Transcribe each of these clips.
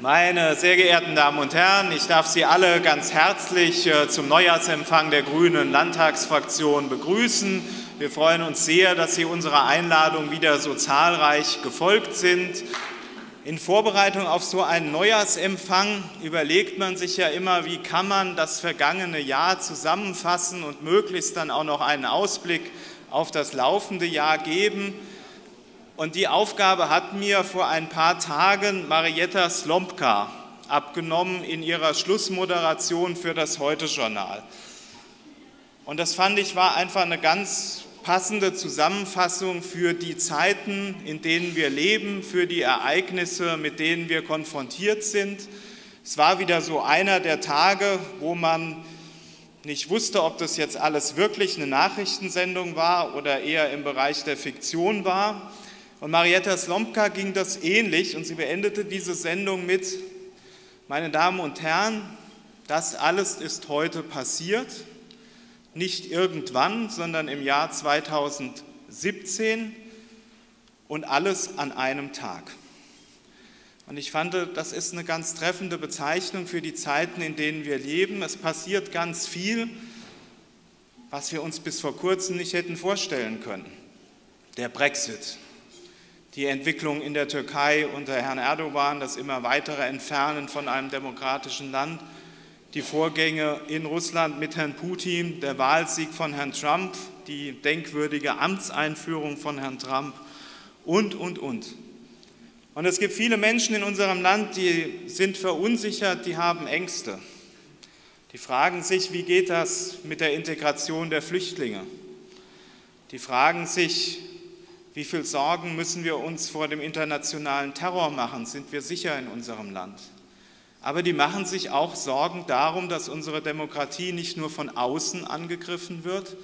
Meine sehr geehrten Damen und Herren, ich darf Sie alle ganz herzlich äh, zum Neujahrsempfang der Grünen Landtagsfraktion begrüßen. Wir freuen uns sehr, dass Sie unserer Einladung wieder so zahlreich gefolgt sind. In Vorbereitung auf so einen Neujahrsempfang überlegt man sich ja immer, wie kann man das vergangene Jahr zusammenfassen und möglichst dann auch noch einen Ausblick auf das laufende Jahr geben. Und die Aufgabe hat mir vor ein paar Tagen Marietta Slompka abgenommen in ihrer Schlussmoderation für das Heute-Journal. Und das fand ich war einfach eine ganz passende Zusammenfassung für die Zeiten, in denen wir leben, für die Ereignisse, mit denen wir konfrontiert sind. Es war wieder so einer der Tage, wo man nicht wusste, ob das jetzt alles wirklich eine Nachrichtensendung war oder eher im Bereich der Fiktion war. Und Marietta Slomka ging das ähnlich und sie beendete diese Sendung mit, meine Damen und Herren, das alles ist heute passiert, nicht irgendwann, sondern im Jahr 2017 und alles an einem Tag. Und ich fand, das ist eine ganz treffende Bezeichnung für die Zeiten, in denen wir leben. Es passiert ganz viel, was wir uns bis vor kurzem nicht hätten vorstellen können. Der Brexit, die Entwicklung in der Türkei unter Herrn Erdogan, das immer weitere Entfernen von einem demokratischen Land, die Vorgänge in Russland mit Herrn Putin, der Wahlsieg von Herrn Trump, die denkwürdige Amtseinführung von Herrn Trump und, und, und. Und es gibt viele Menschen in unserem Land, die sind verunsichert, die haben Ängste. Die fragen sich, wie geht das mit der Integration der Flüchtlinge? Die fragen sich, wie viel Sorgen müssen wir uns vor dem internationalen Terror machen? Sind wir sicher in unserem Land? Aber die machen sich auch Sorgen darum, dass unsere Demokratie nicht nur von außen angegriffen wird,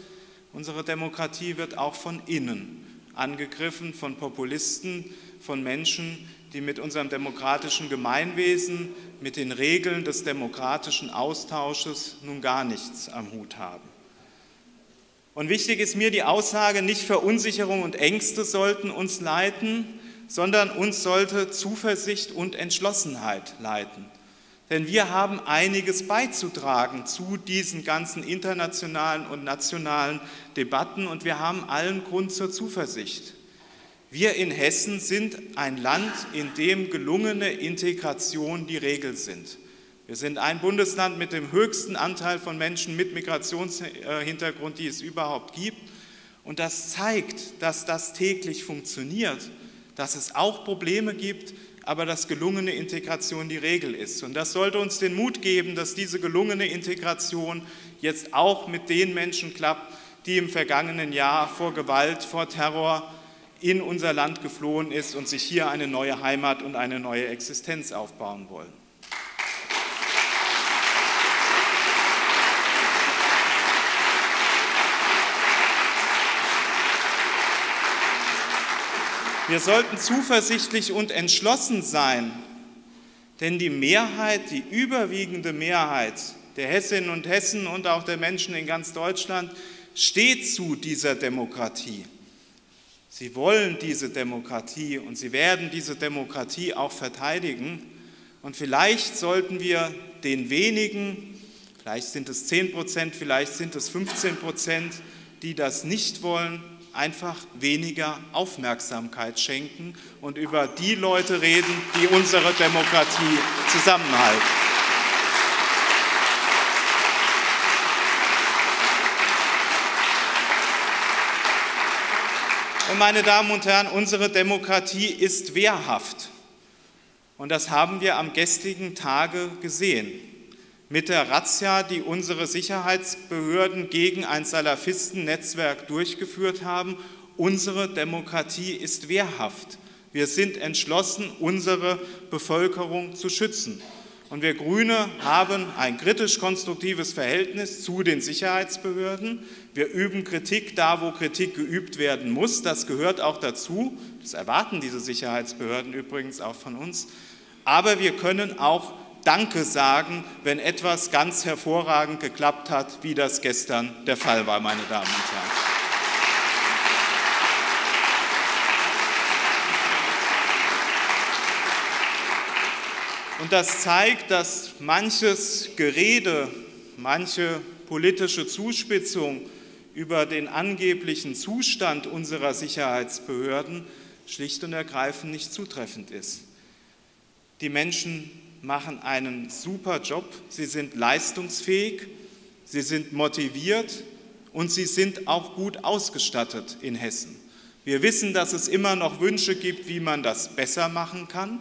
unsere Demokratie wird auch von innen angegriffen, von Populisten, von Menschen, die mit unserem demokratischen Gemeinwesen, mit den Regeln des demokratischen Austausches nun gar nichts am Hut haben. Und wichtig ist mir die Aussage, nicht Verunsicherung und Ängste sollten uns leiten, sondern uns sollte Zuversicht und Entschlossenheit leiten. Denn wir haben einiges beizutragen zu diesen ganzen internationalen und nationalen Debatten und wir haben allen Grund zur Zuversicht. Wir in Hessen sind ein Land, in dem gelungene Integration die Regel sind. Wir sind ein Bundesland mit dem höchsten Anteil von Menschen mit Migrationshintergrund, die es überhaupt gibt. Und das zeigt, dass das täglich funktioniert, dass es auch Probleme gibt, aber dass gelungene Integration die Regel ist. Und das sollte uns den Mut geben, dass diese gelungene Integration jetzt auch mit den Menschen klappt, die im vergangenen Jahr vor Gewalt, vor Terror in unser Land geflohen ist und sich hier eine neue Heimat und eine neue Existenz aufbauen wollen. Wir sollten zuversichtlich und entschlossen sein, denn die Mehrheit, die überwiegende Mehrheit der Hessinnen und Hessen und auch der Menschen in ganz Deutschland steht zu dieser Demokratie. Sie wollen diese Demokratie und sie werden diese Demokratie auch verteidigen. Und vielleicht sollten wir den wenigen, vielleicht sind es 10 Prozent, vielleicht sind es 15 Prozent, die das nicht wollen, einfach weniger Aufmerksamkeit schenken und über die Leute reden, die unsere Demokratie zusammenhalten. Und meine Damen und Herren, unsere Demokratie ist wehrhaft. Und das haben wir am gestrigen Tage gesehen mit der Razzia, die unsere Sicherheitsbehörden gegen ein Salafistennetzwerk durchgeführt haben. Unsere Demokratie ist wehrhaft. Wir sind entschlossen, unsere Bevölkerung zu schützen. Und wir Grüne haben ein kritisch-konstruktives Verhältnis zu den Sicherheitsbehörden. Wir üben Kritik da, wo Kritik geübt werden muss. Das gehört auch dazu. Das erwarten diese Sicherheitsbehörden übrigens auch von uns. Aber wir können auch Danke sagen, wenn etwas ganz hervorragend geklappt hat, wie das gestern der Fall war, meine Damen und Herren. Und das zeigt, dass manches Gerede, manche politische Zuspitzung über den angeblichen Zustand unserer Sicherheitsbehörden schlicht und ergreifend nicht zutreffend ist. Die Menschen machen einen super Job, sie sind leistungsfähig, sie sind motiviert und sie sind auch gut ausgestattet in Hessen. Wir wissen, dass es immer noch Wünsche gibt, wie man das besser machen kann.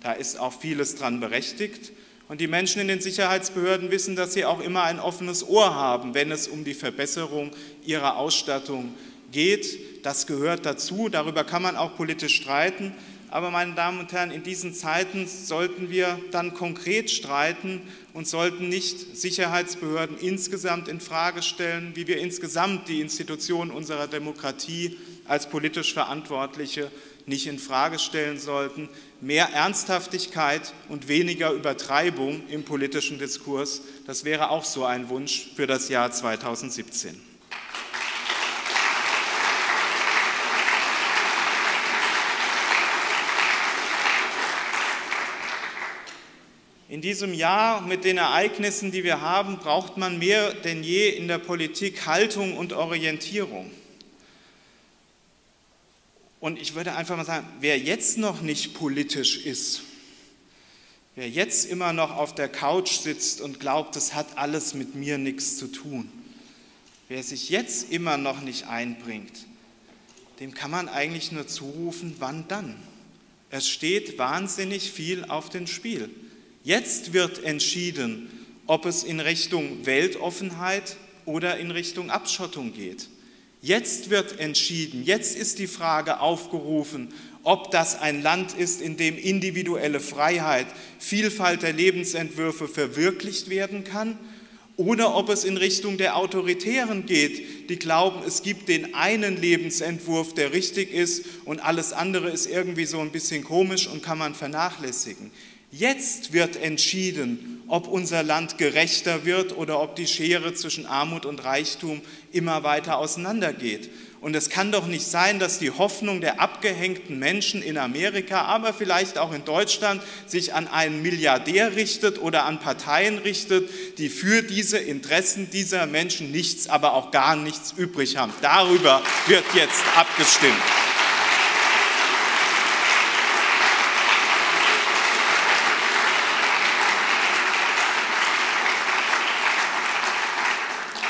Da ist auch vieles dran berechtigt. Und die Menschen in den Sicherheitsbehörden wissen, dass sie auch immer ein offenes Ohr haben, wenn es um die Verbesserung ihrer Ausstattung geht. Das gehört dazu. Darüber kann man auch politisch streiten. Aber meine Damen und Herren, in diesen Zeiten sollten wir dann konkret streiten und sollten nicht Sicherheitsbehörden insgesamt in Frage stellen, wie wir insgesamt die Institutionen unserer Demokratie als politisch Verantwortliche nicht in Frage stellen sollten. Mehr Ernsthaftigkeit und weniger Übertreibung im politischen Diskurs, das wäre auch so ein Wunsch für das Jahr 2017. In diesem Jahr mit den Ereignissen, die wir haben, braucht man mehr denn je in der Politik Haltung und Orientierung. Und ich würde einfach mal sagen, wer jetzt noch nicht politisch ist, wer jetzt immer noch auf der Couch sitzt und glaubt, das hat alles mit mir nichts zu tun, wer sich jetzt immer noch nicht einbringt, dem kann man eigentlich nur zurufen, wann dann? Es steht wahnsinnig viel auf dem Spiel. Jetzt wird entschieden, ob es in Richtung Weltoffenheit oder in Richtung Abschottung geht. Jetzt wird entschieden, jetzt ist die Frage aufgerufen, ob das ein Land ist, in dem individuelle Freiheit, Vielfalt der Lebensentwürfe verwirklicht werden kann oder ob es in Richtung der Autoritären geht, die glauben, es gibt den einen Lebensentwurf, der richtig ist und alles andere ist irgendwie so ein bisschen komisch und kann man vernachlässigen. Jetzt wird entschieden, ob unser Land gerechter wird oder ob die Schere zwischen Armut und Reichtum immer weiter auseinandergeht. Und es kann doch nicht sein, dass die Hoffnung der abgehängten Menschen in Amerika, aber vielleicht auch in Deutschland, sich an einen Milliardär richtet oder an Parteien richtet, die für diese Interessen dieser Menschen nichts, aber auch gar nichts übrig haben. Darüber wird jetzt abgestimmt.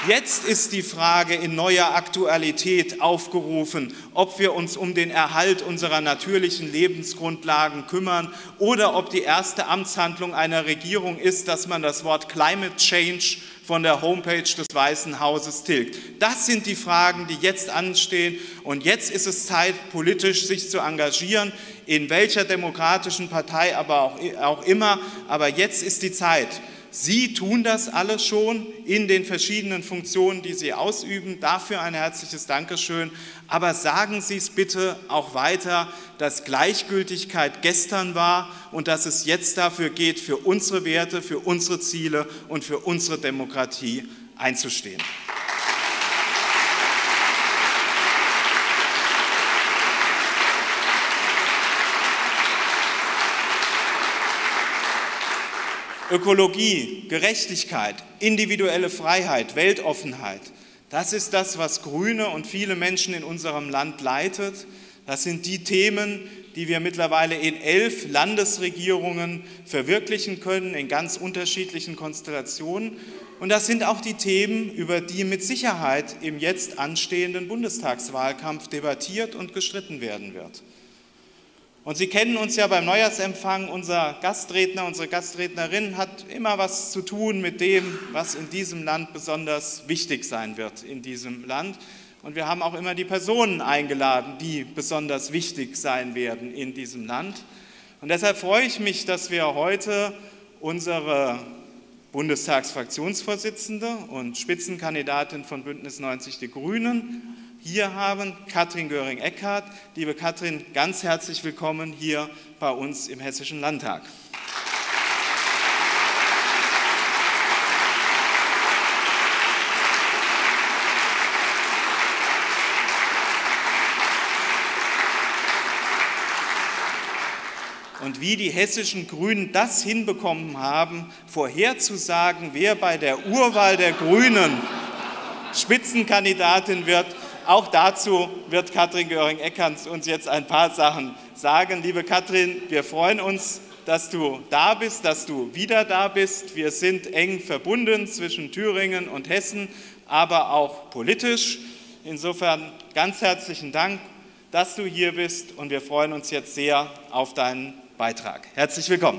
Jetzt ist die Frage in neuer Aktualität aufgerufen, ob wir uns um den Erhalt unserer natürlichen Lebensgrundlagen kümmern oder ob die erste Amtshandlung einer Regierung ist, dass man das Wort Climate Change von der Homepage des Weißen Hauses tilgt. Das sind die Fragen, die jetzt anstehen. Und jetzt ist es Zeit, politisch sich zu engagieren, in welcher demokratischen Partei aber auch, auch immer. Aber jetzt ist die Zeit. Sie tun das alles schon in den verschiedenen Funktionen, die Sie ausüben. Dafür ein herzliches Dankeschön. Aber sagen Sie es bitte auch weiter, dass Gleichgültigkeit gestern war und dass es jetzt dafür geht, für unsere Werte, für unsere Ziele und für unsere Demokratie einzustehen. Ökologie, Gerechtigkeit, individuelle Freiheit, Weltoffenheit. Das ist das, was Grüne und viele Menschen in unserem Land leitet. Das sind die Themen, die wir mittlerweile in elf Landesregierungen verwirklichen können, in ganz unterschiedlichen Konstellationen. Und das sind auch die Themen, über die mit Sicherheit im jetzt anstehenden Bundestagswahlkampf debattiert und gestritten werden wird. Und Sie kennen uns ja beim Neujahrsempfang, unser Gastredner, unsere Gastrednerin hat immer was zu tun mit dem, was in diesem Land besonders wichtig sein wird in diesem Land. Und wir haben auch immer die Personen eingeladen, die besonders wichtig sein werden in diesem Land. Und deshalb freue ich mich, dass wir heute unsere Bundestagsfraktionsvorsitzende und Spitzenkandidatin von Bündnis 90 Die Grünen hier haben, Katrin Göring-Eckardt. Liebe Katrin, ganz herzlich willkommen hier bei uns im Hessischen Landtag. und wie die hessischen Grünen das hinbekommen haben, vorherzusagen, wer bei der Urwahl der Grünen Spitzenkandidatin wird. Auch dazu wird Katrin Göring-Eckardt uns jetzt ein paar Sachen sagen. Liebe Katrin, wir freuen uns, dass du da bist, dass du wieder da bist. Wir sind eng verbunden zwischen Thüringen und Hessen, aber auch politisch. Insofern ganz herzlichen Dank, dass du hier bist und wir freuen uns jetzt sehr auf deinen Beitrag. Herzlich willkommen.